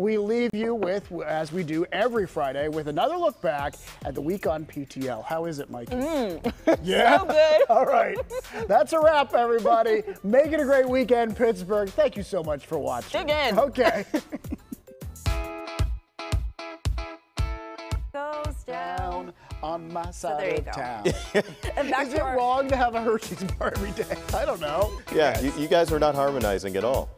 we leave you with, as we do every Friday, with another look back at the week on PTL. How is it, Mikey? Mm. yeah? So good. All right. That's a wrap, everybody. Make it a great weekend, Pittsburgh. Thank you so much for watching. Dig in. Okay. Goes down. Down on my side there you of go. town. Is it wrong to have a Hershey's bar every day? I don't know. Yeah, you, you guys are not harmonizing at all.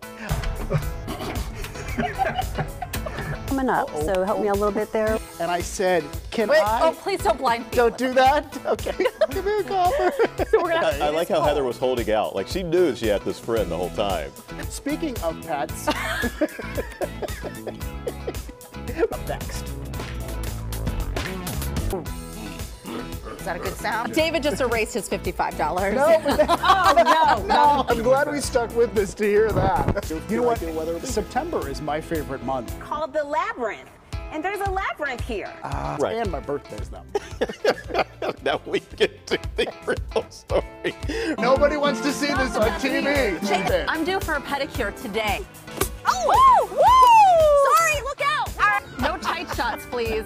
Coming up, so help me a little bit there. And I said, can Wait, I? oh, please don't blind me. Don't do that. Okay. Give me a copper. So we're gonna have I, I like how Heather was holding out. Like she knew she had this friend the whole time. Speaking of pets, up next. Is that a good sound? David just erased his $55. No, oh, no. No, I'm glad we stuck with this to hear that. You know what? September is my favorite month. called the Labyrinth. And there's a labyrinth here. Ah, right. And my birthday's them. now we get to the real story. Nobody wants to see this on TV. I'm due for a pedicure today. Oh! Woo! Woo! Sorry, look out! No tight shots, please.